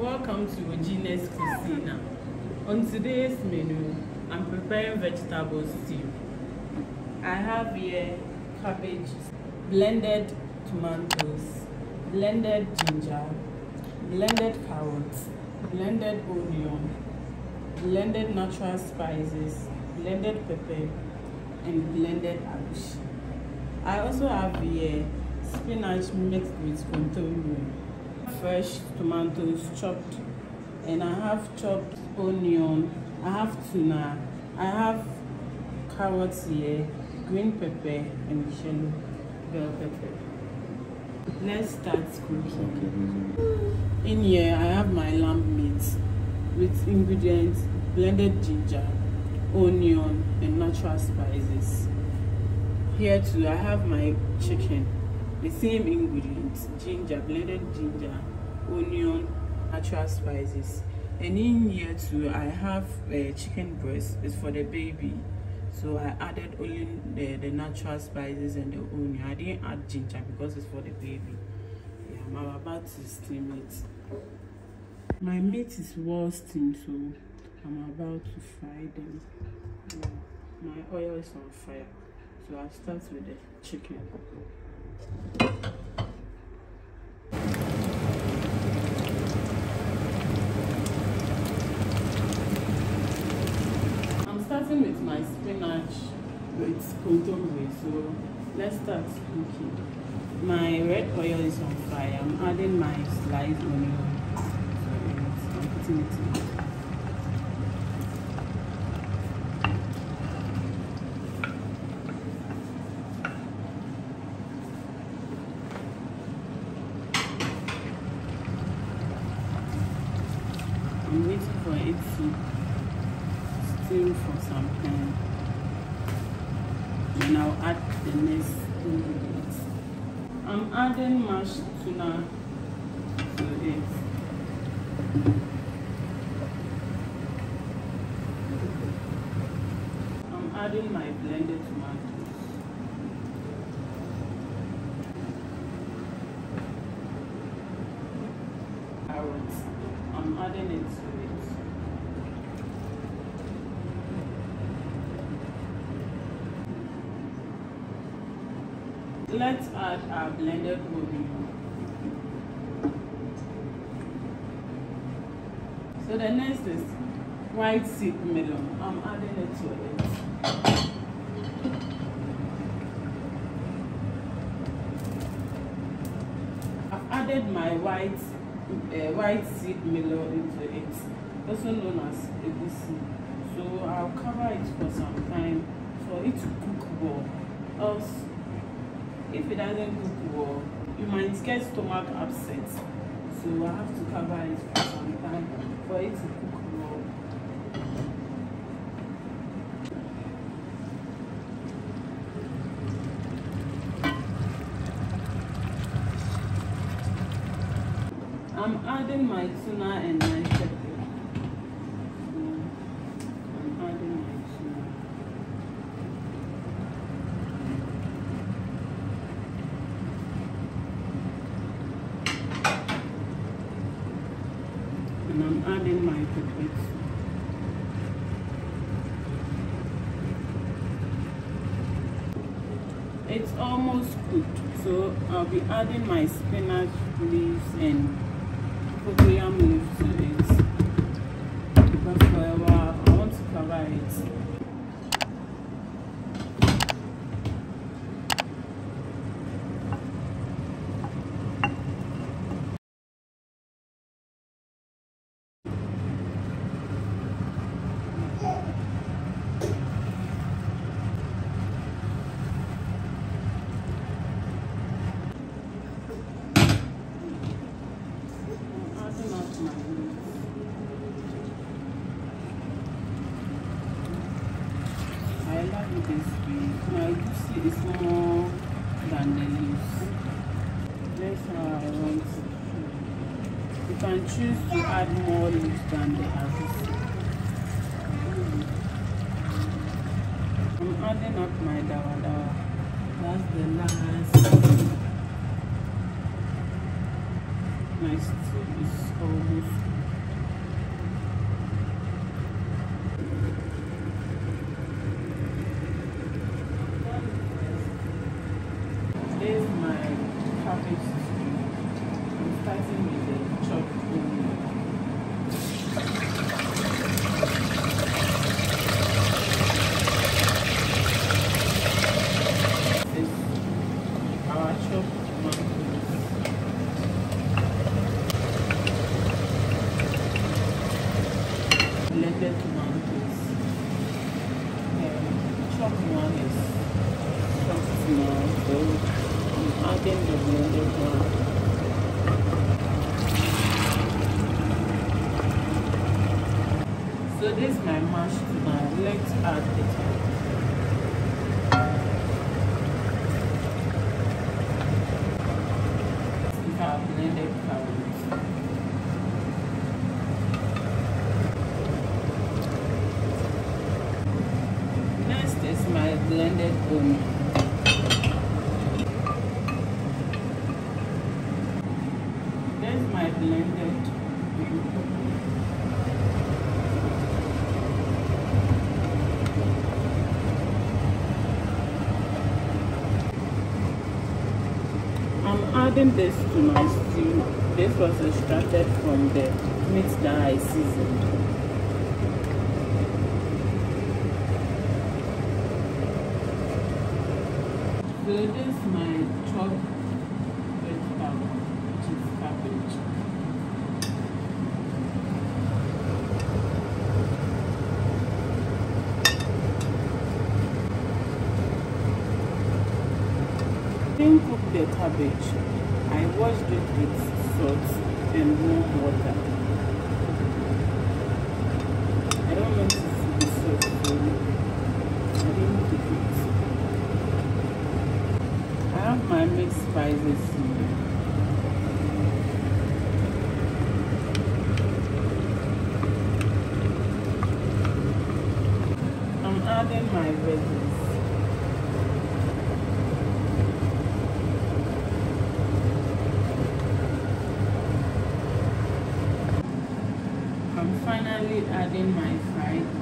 Welcome to Rogina's Cocina. On today's menu, I'm preparing vegetable stew. I have here cabbage, blended tomatoes, blended ginger, blended carrots, blended onion, blended natural spices, blended pepper, and blended egushi. I also have here spinach mixed with kontomire, fresh tomatoes chopped, and I have chopped onion, I have tuna, I have carrots here, green pepper, and yellow bell pepper. Let's start cooking. In here, I have my lamb meat with ingredients blended ginger, onion, and natural spices. Here too, I have my chicken, the same ingredients ginger, blended ginger, onion, natural spices. And in here too, I have uh, chicken breast, it's for the baby. So I added only the, the natural spices and the onion. I didn't add ginger because it's for the baby. Yeah, I'm about to steam it. My meat is well steamed, so I'm about to fry them. Yeah, my oil is on fire. So I'll start with the chicken. I'm starting with my spinach with kontomire. So let's start cooking. My red oil is on fire. I'm adding my sliced onion. So I'm putting it in. I'm waiting for it to steam for some time. Then I'll add the next ingredients. I'm adding mashed tuna to it. I'm adding my blended tomatoes. Carrots. I'm adding it to it. Let's add our blended onion. So the next is white seed melon. I'm adding it to it. I've added my white uh, white seed melon into it, also known as egusi. So I'll cover it for some time for it to cook well. Else, if it doesn't cook well, you might get stomach upset. So I have to cover it for some time for it to cook well. I'm adding my tuna and my pepper. So I'm adding my tuna. And I'm adding my pepper. It's almost cooked, so I'll be adding my spinach leaves and cocoyam leaf to it. But for a while, I want to cover it. I'm adding up my leaves. I love it this way. My juicy is more than the leaves. That's how I want it. You can choose to add more leaves than the others. I'm adding up my dawa dawa. That's the last. My stew is almost blended tomatoes. Um, chopped one is chopped small, so I'm adding the blended one. So this is my mashed tuna. Let's add it. blended carrots. Next is my blended onion. There's my blended I'm adding this to my stew. This was extracted from the meat that I seasoned. So this is my chopped vegetable, which is cabbage. Didn't cook the cabbage. I washed it with salt and warm water. I don't want to see the salt I didn't cook it. I have my mixed spices here. I'm adding my veggies. I'm finally adding my fried